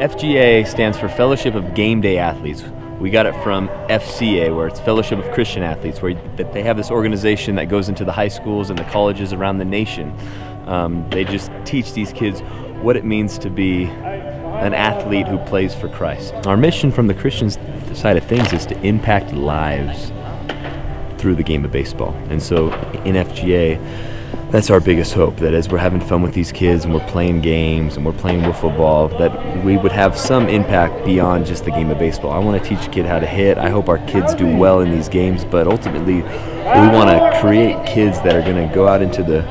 FGA stands for Fellowship of Gameday Athletes. We got it from FCA, where it's Fellowship of Christian Athletes, where they have this organization that goes into the high schools and the colleges around the nation. Um, they just teach these kids what it means to be an athlete who plays for Christ. Our mission from the Christian side of things is to impact lives through the game of baseball. And so in FGA, that's our biggest hope that as we're having fun with these kids and we're playing games and we're playing wiffle ball that we would have some impact beyond just the game of baseball. I want to teach a kid how to hit. I hope our kids do well in these games but ultimately we want to create kids that are going to go out into the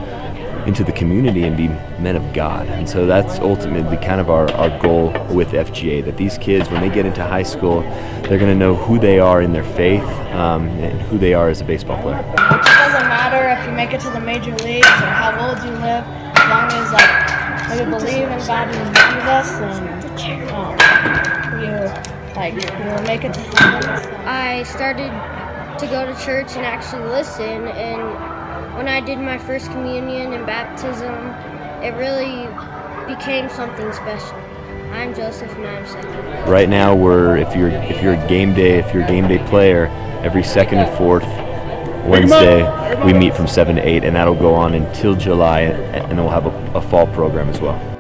into the community and be men of God. And so that's ultimately kind of our, our goal with FGA that these kids, when they get into high school, they're going to know who they are in their faith um, and who they are as a baseball player It doesn't matter if you make it to the major leagues or how old you live, as long as like you believe in God and Jesus and um, you like you will make it to heaven. I started to go to church and actually listen, and when I did my first communion and baptism, it really became something special. I'm Joseph and I'm second. Right now, we're if you're if you're a game day if you're a game day player, every second and fourth Wednesday, we meet from 7 to 8, and that'll go on until July, and then we'll have a, a fall program as well.